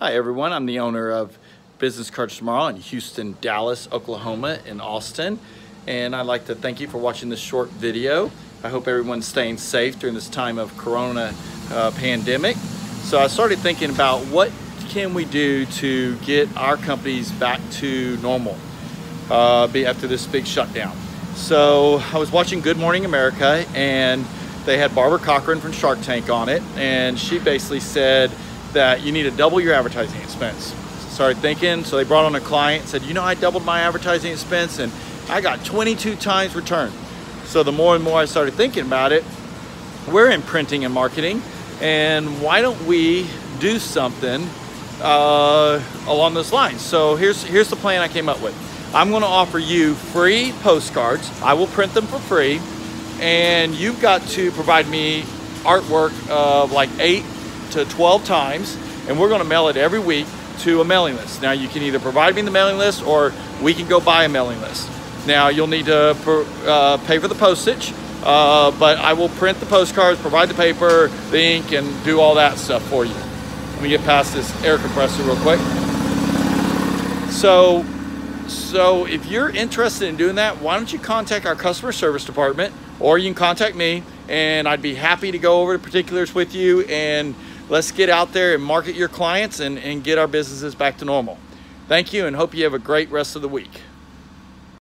Hi everyone, I'm the owner of Business Cards Tomorrow in Houston, Dallas, Oklahoma, and Austin. And I'd like to thank you for watching this short video. I hope everyone's staying safe during this time of Corona uh, pandemic. So I started thinking about what can we do to get our companies back to normal uh, be after this big shutdown. So I was watching Good Morning America and they had Barbara Corcoran from Shark Tank on it and she basically said that you need to double your advertising expense. So started thinking, so they brought on a client, said, you know, I doubled my advertising expense and I got 22 times return. So the more and more I started thinking about it, we're in printing and marketing, and why don't we do something uh, along those lines? So here's here's the plan I came up with. I'm going to offer you free postcards. I will print them for free, and you've got to provide me artwork of like eight to 12 times, and we're gonna mail it every week to a mailing list. Now you can either provide me the mailing list or we can go buy a mailing list. Now you'll need to uh, pay for the postage, uh, but I will print the postcards, provide the paper, the ink, and do all that stuff for you. Let me get past this air compressor real quick. So, so if you're interested in doing that, why don't you contact our customer service department or you can contact me and I'd be happy to go over the particulars with you and let's get out there and market your clients and, and get our businesses back to normal. Thank you and hope you have a great rest of the week.